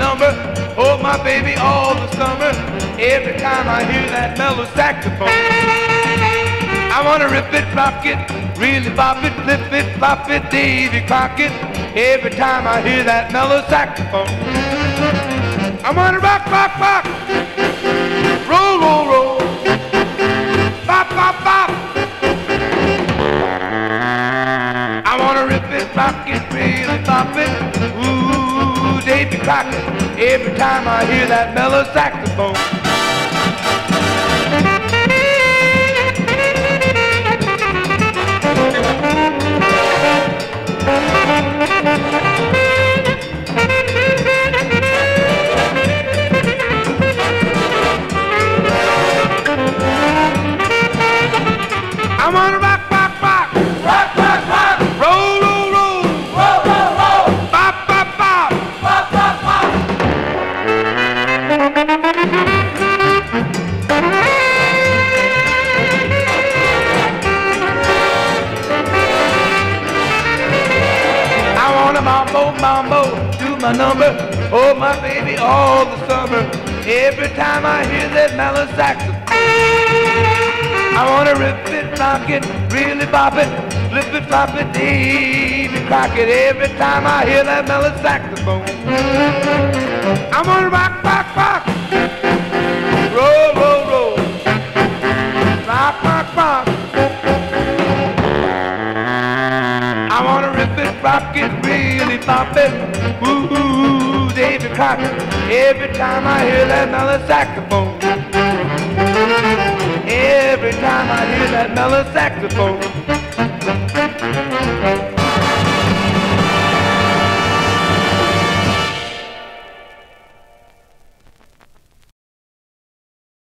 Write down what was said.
number. Hold my baby all the summer. Every time I hear that mellow saxophone. I wanna rip it, rock it, really bop it, flip it, flop it, Davy Crockett. Every time I hear that mellow saxophone. I wanna rock, rock, rock. Roll, roll, roll. Bop, bop, bop. I wanna rip it, rock it, really bop it. Ooh, Crockett. Every time I hear that mellow saxophone. I wanna rock, mambo, mambo, do my number. Oh, my baby, all the summer. Every time I hear that mellow saxophone. I wanna rip it, rock it, really bop it, flip it, flop it, Davy Crockett. Every time I hear that mellow saxophone, I wanna rock, rock it, really it, ooh, ooh, Davy Crockett. Every time I hear that mellow saxophone. Every time I hear that mellow saxophone.